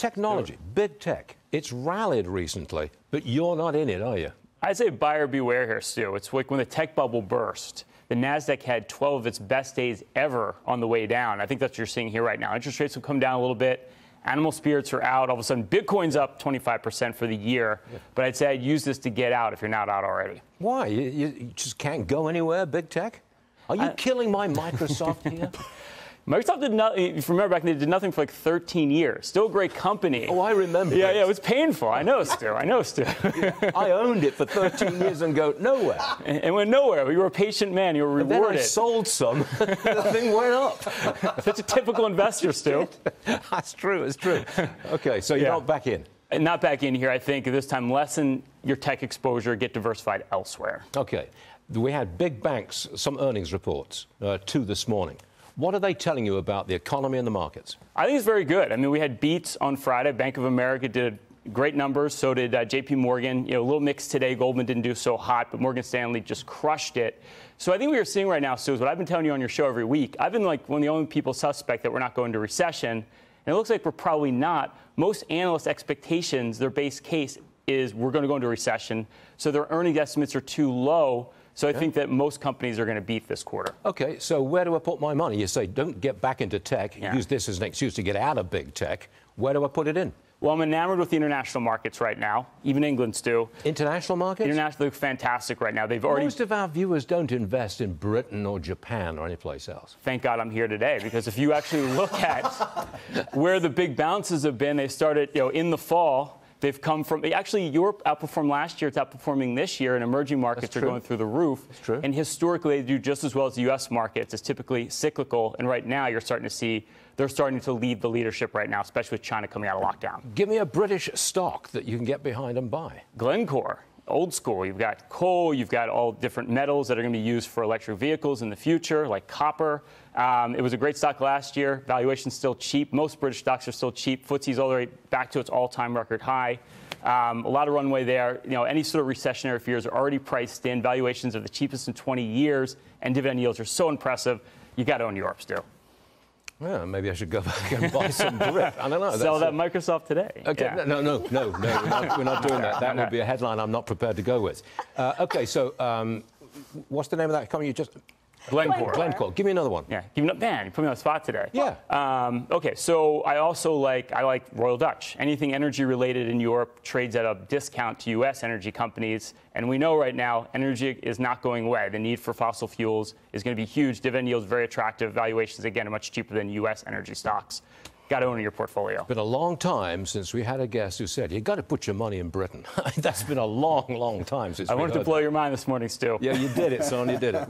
Technology, big tech. It's rallied recently, but you're not in it, are you? I'd say buyer beware here, Stu. It's like when the tech bubble burst. The NASDAQ had 12 of its best days ever on the way down. I think that's what you're seeing here right now. Interest rates have come down a little bit. Animal spirits are out. All of a sudden, Bitcoin's up 25% for the year. Yeah. But I'd say I'd use this to get out if you're not out already. Why? You, you just can't go anywhere, big tech? Are you I, killing my Microsoft here? Microsoft did nothing. If you remember back then, they did nothing for like 13 years. Still a great company. Oh, I remember. Yeah, it. yeah, it was painful. I know, Stu. I know, Stu. I owned it for 13 years and go nowhere. And, and went nowhere. You were a patient man. You were rewarded. And then I sold some. the thing went up. Such a typical investor, Stu. That's true. It's true. Okay, so you're yeah. not back in. Not back in here. I think this time lessen your tech exposure, get diversified elsewhere. Okay. We had big banks, some earnings reports, uh, two this morning. What are they telling you about the economy and the markets? I think it's very good. I mean, we had beats on Friday. Bank of America did great numbers. So did uh, J.P. Morgan. You know, a little mixed today. Goldman didn't do so hot, but Morgan Stanley just crushed it. So I think what you're seeing right now, Stu, is what I've been telling you on your show every week. I've been like one of the only people suspect that we're not going to recession, and it looks like we're probably not. Most analyst expectations, their base case is we're going to go into recession. So their earnings estimates are too low. So I yeah. think that most companies are going to beat this quarter. Okay, so where do I put my money? You say don't get back into tech. Yeah. Use this as an excuse to get out of big tech. Where do I put it in? Well, I'm enamored with the international markets right now. Even England's do. International markets? International look fantastic right now. They've already. Most of our viewers don't invest in Britain or Japan or anyplace else. Thank God I'm here today because if you actually look at where the big bounces have been, they started, you know, in the fall They've come from actually Europe outperformed last year. It's outperforming this year, and emerging markets are going through the roof. That's true. And historically, they do just as well as the U.S. markets. It's typically cyclical, and right now you're starting to see they're starting to lead the leadership right now, especially with China coming out of lockdown. Give me a British stock that you can get behind and buy. Glencore old school. You've got coal, you've got all different metals that are going to be used for electric vehicles in the future, like copper. Um, it was a great stock last year. Valuation's still cheap. Most British stocks are still cheap. FTSE's all the way back to its all-time record high. Um, a lot of runway there. You know, any sort of recessionary fears are already priced in. Valuations are the cheapest in 20 years, and dividend yields are so impressive. You got to own Europe still. Yeah, maybe I should go back and buy some drip. I don't know. Sell that Microsoft today. Okay, yeah. no, no, no, no, we're not, we're not doing that. That would be a headline I'm not prepared to go with. Uh, okay, so um, what's the name of that company you just? Glencore. Glencore. Give me another one. Yeah. Give me, another man, you put me on the spot today. Yeah. Um, okay. So I also like I like Royal Dutch. Anything energy related in Europe trades at a discount to U.S. energy companies, and we know right now energy is not going away. The need for fossil fuels is going to be huge. Dividend yields very attractive. Valuations again are much cheaper than U.S. energy stocks got to own in your portfolio. It's been a long time since we had a guest who said, you got to put your money in Britain. That's been a long, long time since I wanted to blow that. your mind this morning, Stu. Yeah, you did it, son. You did it.